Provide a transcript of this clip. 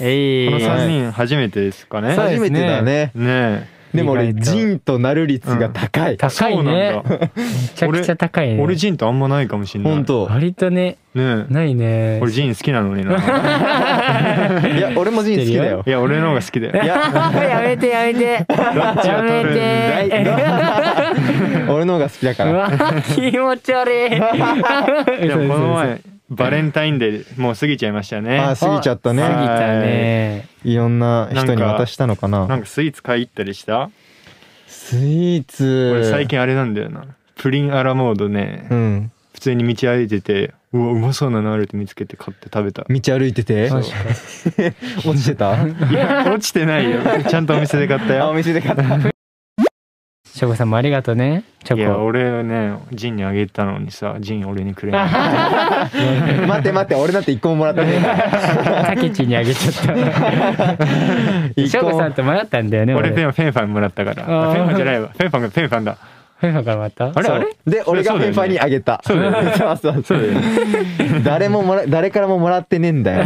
えこのい3人初めてですかね。初めてだね。ねでも俺ジンと。なる率が高い、高いね。めちゃくちゃ高いね。俺ジンとあんまないかもしんない。本当。割とねねないね。俺ジン好きなのにな。いや俺もジン好きだよ。いや俺の方が好きだよ。いや。やめてやめて。やめて。俺の方が好きだかうらわ気持ち悪い。でもこの前バレンタインデーもう過ぎちゃいましたね。あー過ぎちゃった過ぎねたね。い。ろんな人に渡したのかな。なんかスイーツ買い行ったりした？スイーツ。俺最近あれなんだよな。プリンアラモードね。うん。普通に道歩いててうわうまそうなのあるって見つけて買って食べた。道歩いてて？落ちてた？いや落ちてないよ。ちゃんとお店で買ったあおよ店で買ったしょこさんもありがとうね。チいやョコ俺ねジンにあげたのにさジン俺にくれない 待って待って俺だって一個ももらってねえから。たけちにあげちゃった。一個。もしょこさんと迷ったんだよね俺。俺。フェンフェンファンもらったから。フェンファンじゃないわ。フェンファンがフェンファンだ。フェンファからもらった？あれあれ？で俺がフェンファにあげた。そうだよね。そうそうそう。誰ももら誰からももらってねえんだよ